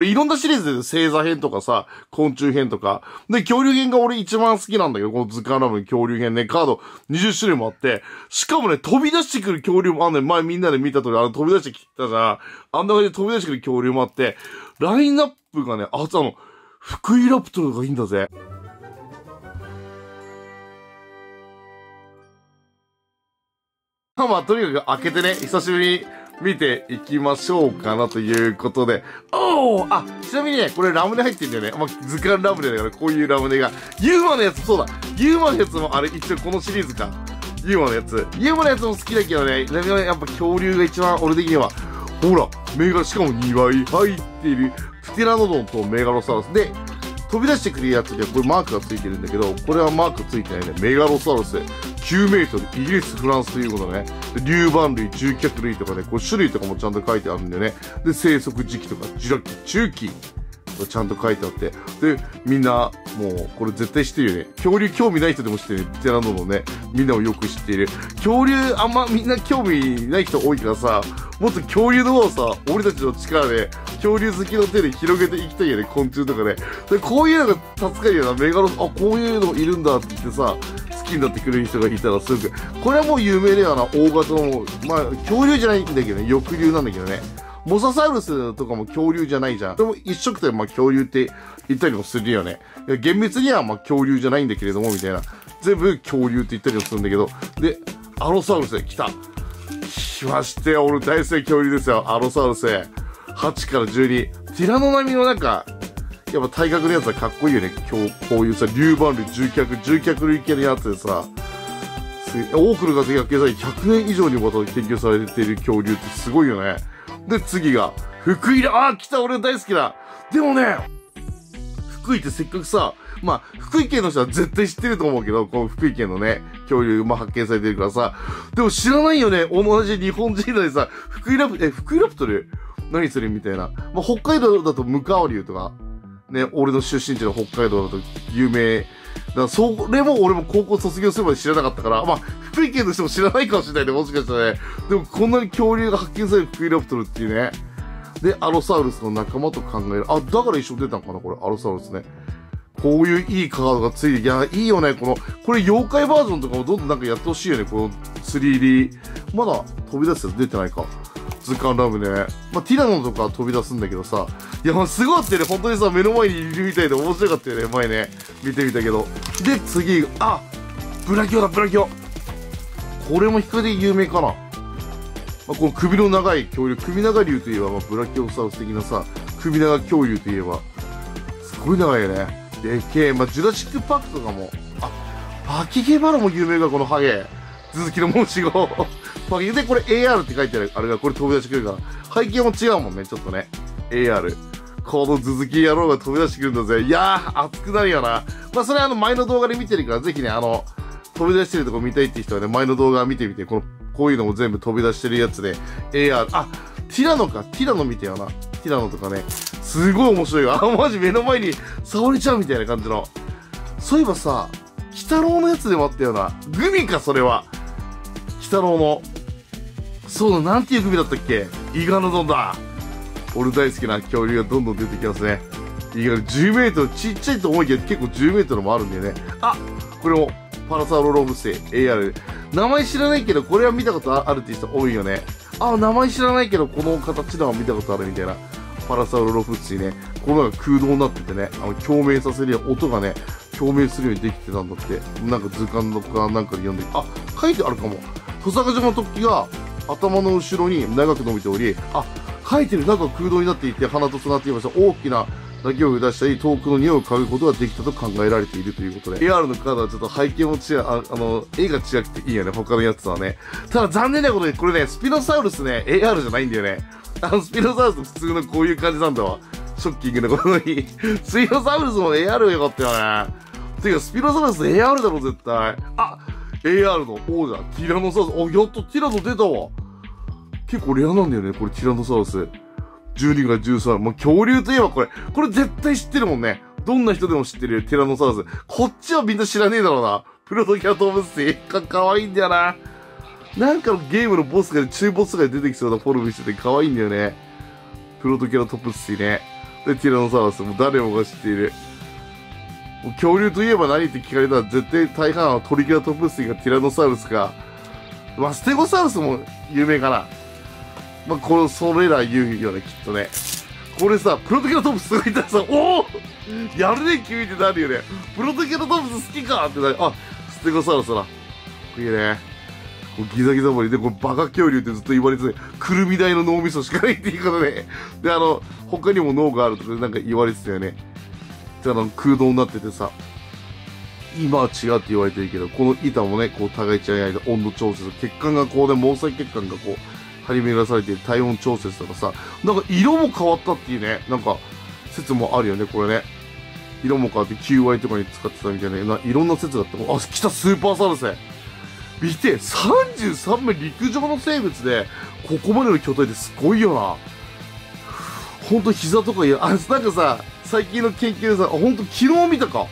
いろんなシリーズで星座編とかさ、昆虫編とか。で、恐竜編が俺一番好きなんだけど、この図鑑ラブの恐竜編ね、カード20種類もあって、しかもね、飛び出してくる恐竜もあんねん。前みんなで見た通り、あの飛び出してきたじゃん。あんな感じで飛び出してくる恐竜もあって、ラインナップがね、あと、あの、福井ラプトルがいいんだぜ。まあ、とにかく開けてね、久しぶりに見ていきましょうかなということで。おーあ、ちなみにね、これラムネ入ってんだよね。まあ、図鑑ラムネだから、こういうラムネが。ユーマのやつ、そうだ。ユーマのやつもあれ、一応このシリーズか。ユーマのやつ。ユーマのやつも好きだけどね、ラムネやっぱ恐竜が一番俺的には。ほら、メガ、しかも2倍入っている。プテラノドンとメガロサウルス。で、飛び出してくるやつにはこれマークがついてるんだけど、これはマークついてないね。メガロサウルス。9メートル、イギリス、フランスということね。で竜板類、獣脚類とかね、こう種類とかもちゃんと書いてあるんだよね。で、生息時期とか、ジュラ紀、中期。ちゃんと書いてあって。で、みんな、もう、これ絶対知ってるよね。恐竜興味ない人でも知ってる、ね。テラノのね、みんなをよく知っている。恐竜、あんまみんな興味ない人多いからさ、もっと恐竜の方をさ、俺たちの力で、恐竜好きの手で広げていきたいよね、昆虫とかね。で、こういうのが助かるよな、メガロ、あ、こういうのいるんだって言ってさ、きになってくれる人がいたらすぐ。これはもう有名だよな、大型の、まあ、恐竜じゃないんだけどね、翼竜なんだけどね。モササウルスとかも恐竜じゃないじゃん。でも一色でまあ恐竜って言ったりもするよね。厳密にはまあ恐竜じゃないんだけれども、みたいな。全部恐竜って言ったりもするんだけど。で、アロサウルス来た。来ましたよ。俺大好き恐竜ですよ。アロサウルス。8から12。ティラノ並みのなんか、やっぱ体格のやつはかっこいいよね。今日、こういうさ、竜板類、獣脚、獣脚類系のやつでさ、す多くの学が計算100年以上にわたって研究されている恐竜ってすごいよね。で、次が、福井だ。あー、来た俺大好きだ。でもね、福井ってせっかくさ、まあ、福井県の人は絶対知ってると思うけど、この福井県のね、恐竜、まあ、発見されてるからさ、でも知らないよね。同じ日本人なのにさ、福井ラプ、え、福井ラプトル？何それみたいな。まあ、北海道だとムカオリュウとか、ね、俺の出身地の北海道だと有名。だからそれも俺も高校卒業するまで知らなかったから、まあ、福井県の人も知らないかもしれないね、もしかしたらね。でもこんなに恐竜が発見される福井ラプトルっていうね。で、アロサウルスの仲間と考える。あ、だから一緒に出たのかなこれ、アロサウルスね。こういういいカードがついて、いや、いいよね、この、これ妖怪バージョンとかもどんどんなんかやってほしいよね、この 3D。まだ飛び出すやつ出てないか。図鑑ラブね。まあ、ティラノとか飛び出すんだけどさ。いや、もうすごかったよね。本当にさ、目の前にいるみたいで面白かったよね、前ね。見てみたけど。で、次、あブラキオだ、ブラキオ。これも比較的有名かな。まあ、この首の長い恐竜、首長竜といえば、まあ、ブラキオサウス的なさ、首長恐竜といえば、すごい長いよね。でけえ、まあ、ジュラシックパークとかも、あ、パキゲバラも有名か、このハゲ。続きの文字が。パキで、これ AR って書いてある、あれが、これ飛び出してくるから。背景も違うもんね、ちょっとね。AR。この続き野郎が飛び出してくるんだぜ。いやー、熱くなるよな。まあ、それあの、前の動画で見てるから、ぜひね、あの、飛び出してるとこ見たいって人はね、前の動画見てみて、この、こういうのも全部飛び出してるやつで、AR、あ、ティラノか、ティラノ見てよな。ティラノとかね、すごい面白いよ。あ、マジ目の前に触れちゃうみたいな感じの。そういえばさ、鬼太郎のやつでもあったよな。グミか、それは。鬼太郎の。そうだ、なんていうグミだったっけ？イガノドンだ。俺大好きな恐竜がどんどん出てきますね。イガノ10メートル、ちっちゃいと思うけど結構10メートルもあるんだよね。あこれも、パラサウロロブステ AR。名前知らないけど、これは見たことあるっていう人多いよね。あ、名前知らないけど、この形のは見たことあるみたいな。パラサウロロフツィね。このが空洞になっててね、あの、共鳴させるよう音がね、共鳴するようにできてたんだって。なんか図鑑とかなんかで読んで、あ、書いてあるかも。土佐島突起が頭の後ろに長く伸びており、あ、書いてる中空洞になっていて、鼻とつなっていました。大きな鳴き声を出したり、遠くの匂いを嗅ぐことができたと考えられているということで。AR のカードはちょっと背景も違う、ああの、絵が違くていいよね、他のやつはね。ただ残念なことに、これね、スピノサウルスね、AR じゃないんだよね。あの、スピノサウルス普通のこういう感じなんだわ。ショッキングなことに。スピノサウルスも AR よかったよね。てか、スピノサウルス AR だろ、絶対。あ !AR の王者、ティラノサウルス。お、やっとティラノ出たわ。結構レアなんだよね、これティラノサウルス。12から13。ま、恐竜といえばこれ。これ絶対知ってるもんね。どんな人でも知ってるティラノサウルス。こっちはみんな知らねえだろうな。プロトキャトムスか、かわいいんだよな。なんかのゲームのボスが、中ボスが出てきそうなフォルムしてて可愛いんだよね。プロトキャラトプスティね。で、ティラノサウルスも誰もが知っている。もう恐竜といえば何って聞かれたら絶対大半はトリケラトプスティかティラノサウルスか、まあ、ステゴサウルスも有名かな。まあ、この、それら言うよね、きっとね。これさ、プロトケラトプスがいたらさ、おおやるね、君ってなるよね。プロトケラトプス好きかってなる。あ、ステゴサウルスだ。いいね。こギザギザ森で、これバカ恐竜ってずっと言われてて、くるみ台の脳みそしかないっていうことで、で、あの、他にも脳があるとかなんか言われてたよね。で、あの、空洞になっててさ、今は違うって言われてるけど、この板もね、こう、互い違い間温度調節、血管がこうで、毛細血管がこう、張り巡らされている体温調節とかさ、なんか色も変わったっていうね、なんか、説もあるよね、これね。色も変わって QY とかに使ってたみたいな、ないろんな説があって、あ、来たスーパーサルセ。見て、33名陸上の生物で、ここまでの巨体ってすごいよな。ほんと膝とかいや、あ、なんかさ、最近の研究でさ、ほんと昨日見たか。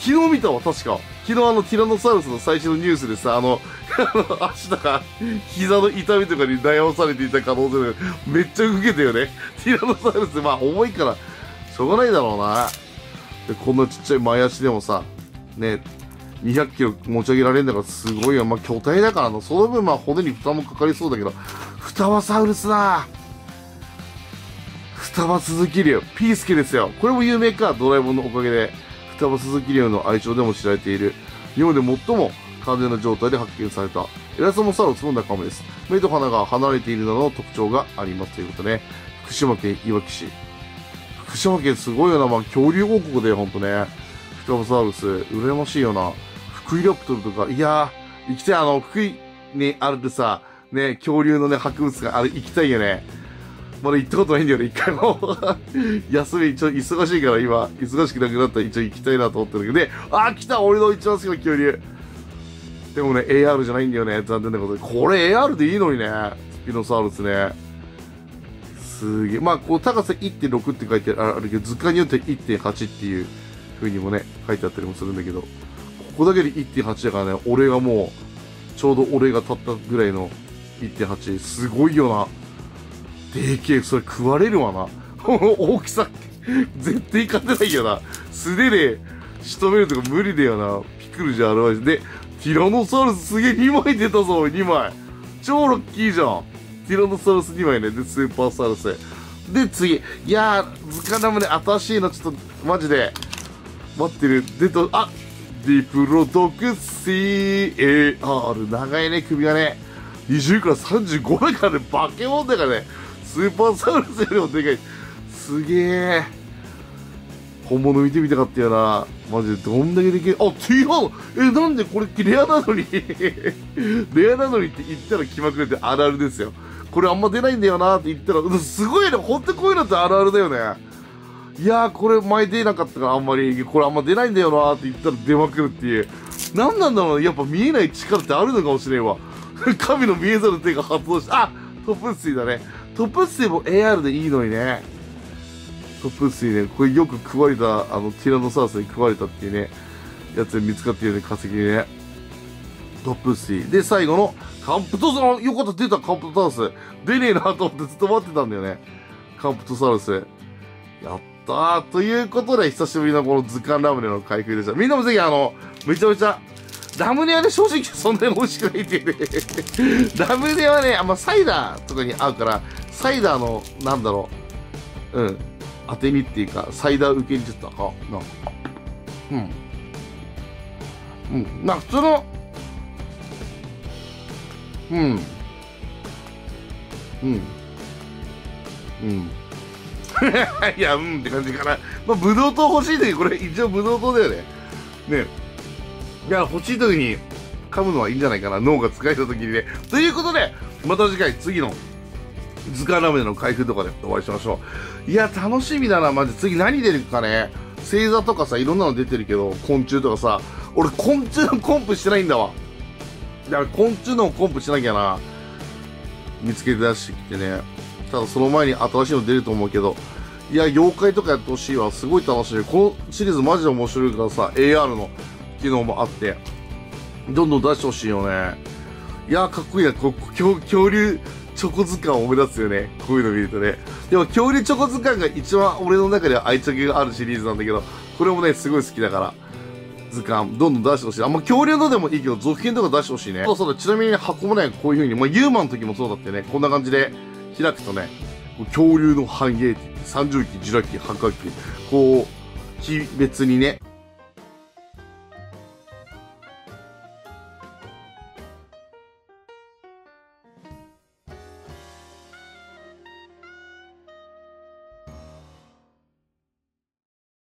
昨日見たわ、確か。昨日あのティラノサウルスの最初のニュースでさ、あの、足とか、膝の痛みとかに悩まされていた可能性がめっちゃ受けたよね。ティラノサウルス、まあ重いから、しょうがないだろうな。で、こんなちっちゃい前足でもさ、ね、200キロ持ち上げられるんだからすごいよ。まあ巨体だからな。その分まあ骨に負担もかかりそうだけど、フタバサウルスだ。双葉鈴木竜、ピースケですよ。これも有名か、ドラえもんのおかげで。双葉鈴木竜の愛称でも知られている。日本で最も完全な状態で発見されたエラスモサウルスの仲間です。目と鼻が離れているなどの特徴がありますということね。福島県いわき市。福島県すごいよな。まあ、恐竜王国だよ、ほんとね。双葉サウルス、羨ましいよな。福井ラプトルとか、いやー、行きたい。あの、福井にあるってさ、ね、恐竜のね、博物館、あれ行きたいよね。まだ行ったことないんだよね、一回も。休み、ちょっと、忙しいから今、忙しくなくなったら一応行きたいなと思ってるけど、ね、あー、来た俺の一番好きな恐竜。でもね、AR じゃないんだよね、残念なことで。これ AR でいいのにね、スピノサウルスね。すげえ。まあ、こう、高さ1.6って書いてあるけど、図鑑によって1.8っていう風にもね、書いてあったりもするんだけど、ここだけで1.8だからね、俺がもう、ちょうど俺が立ったぐらいの1.8、すごいよな。でけえ、それ食われるわな。大きさ、絶対勝てないよな。素手で仕留めるとか無理だよな。ピクルじゃ現れて。で、ティラノサウルスすげえ2枚出たぞ、2枚。超ラッキーじゃん。ティラノサウルス2枚ね。で、スーパーサウルス。で、次。いやー、図鑑ラムね、新しいのちょっと、マジで、待ってる。でと、あディプロドク CAR。長いね、首がね。20から35だからね、化け物だからね。スーパーサウルスよりもでかい。すげえ。本物見てみたかったよな。マジでどんだけでけえ。あ、T ハえ、なんでこれレアなのに レアなのにって言ったら気まくれてあるあるですよ。これあんま出ないんだよなって言ったら、すごいね。ほんとこういうのってあるあるだよね。いやー、これ前出なかったからあんまり、これあんま出ないんだよなって言ったら出まくるっていう。何なんだろうやっぱ見えない力ってあるのかもしれんわ。神の見えざる手が発動して、あトップ水だね。トップ水も AR でいいのにね。トップ水ね、これよく食われた、あの、ティラノサウルスに食われたっていうね、やつで見つかってるね、化石でね。トップ水。で、最後の、カンプトサウルス、よかった、出た、カンプトサウス。出ねえなと思ってずっと待ってたんだよね。カンプトサウルス。やったー。ということで、久しぶりのこの図鑑ラムネの開封でした。みんなもぜひ、あの、めちゃめちゃ、ラムネはね、正直そんなに美味しくないっていうね。ラムネはね、あんまサイダーとかに合うから、サイダーの、なんだろう、うん、当てにっていうか、サイダー受けにちょっとか、な、うん。うん、まあ普通の、うん、うん、うん。いや、うんって感じかな。まあ、ブドウ糖欲しい時、これ一応ブドウ糖だよね。ね。いや、欲しい時に噛むのはいいんじゃないかな。脳が使えた時にね。ということで、また次回、次の図鑑ラムネの開封とかでお会いしましょう。いや、楽しみだな、マジ。次何出るかね。星座とかさ、いろんなの出てるけど、昆虫とかさ、俺昆虫のコンプしてないんだわ。だから昆虫のコンプしなきゃな。見つけて出してきてね。ただその前に新しいの出ると思うけど、いや、妖怪とかやってほしいわ。すごい楽しい。このシリーズマジで面白いからさ、AR の機能もあって、どんどん出してほしいよね。いや、かっこいいな。こ恐恐竜チョコ図鑑を思い出すよね。こういうの見るとね。でも恐竜チョコ図鑑が一番俺の中では愛着があるシリーズなんだけど、これもね、すごい好きだから。図鑑、どんどん出してほしい。あんま恐竜のでもいいけど、続編とか出してほしいね。そうそうだ、ちなみに箱もね、こういう風に、まあ、ユーマンの時もそうだってね、こんな感じで開くとね、恐竜の繁栄期、三重期、ジュラ紀、白亜紀、こう、日別にね、